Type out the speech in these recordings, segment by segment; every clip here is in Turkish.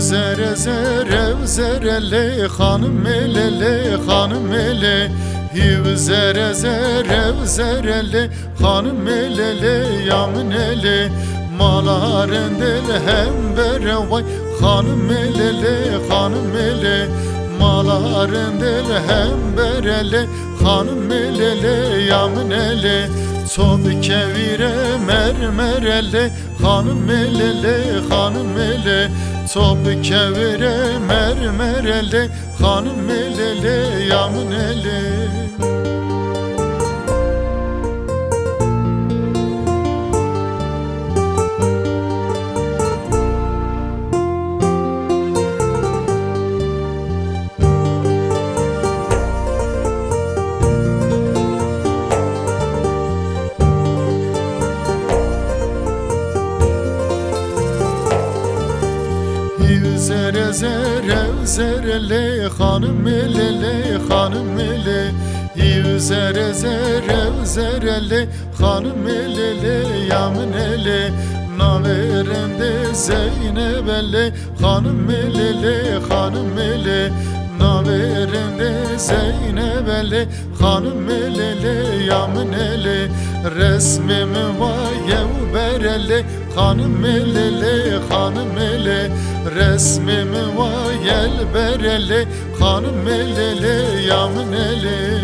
zere zere zerele hanım elele hanım ele. Hiv zere zere zerele hanım elele yamın ele. Maların del hem bere vay hanım elele hanım ele. Maların del hem berele hanım elele yamın ele Sob kevire mermerele hanım elele hanım ele Sob kevire mermerele hanım elele yamın ele Zere zere zerele hanım elele hanım ele. Hiv zere zere zerele hanım elele yamın ele. Naverende Zeynep ele hanım elele hanım ele. Naverende Zeynep ele hanım elele yamın ele. Resmimi vayev berele hanım elele hanım ele Resmimi vayel berele hanım elele yamın ele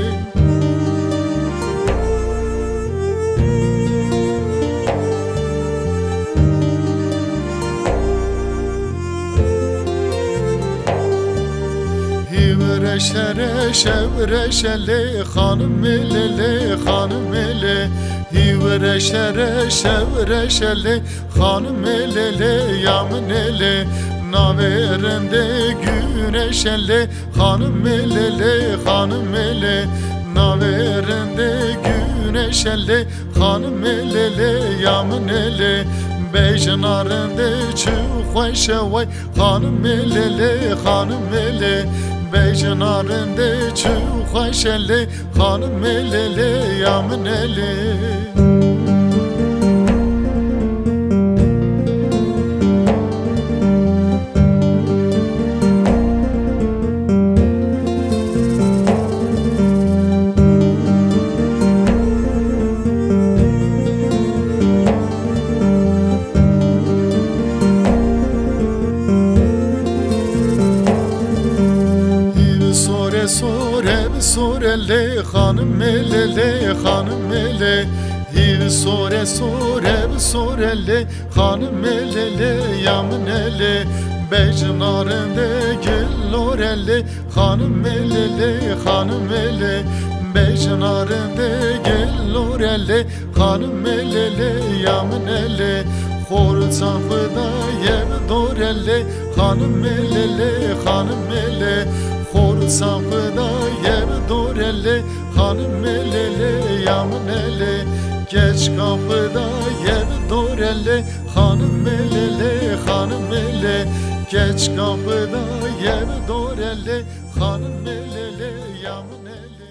Hivre şere şevre şele hanım elele hanım ele Hivre şere şevre şele hanım elele yamın ele Naverende güneş ele hanım elele hanım ele. Naverende güneş ele hanım elele yamın ele. Bejnarende çıkhoşe vay hanım elele hanım ele. Bejnarende çıkhoşele hanım elele yamın ele sore sore sorele hanım elele hanım ele Hiv sore sore sorele hanım elele yamın ele Bejnarende gül orele hanım elele hanım ele Bejnarende gül orele hanım elele yamın ele Hor çapıda yem dorele hanım elele hanım ele Hor sapıda yer dorele Hanım elele yamın ele Geç kapıda yer dorele Hanım elele hanım ele Geç kapıda yer dorele Hanım elele yamın ele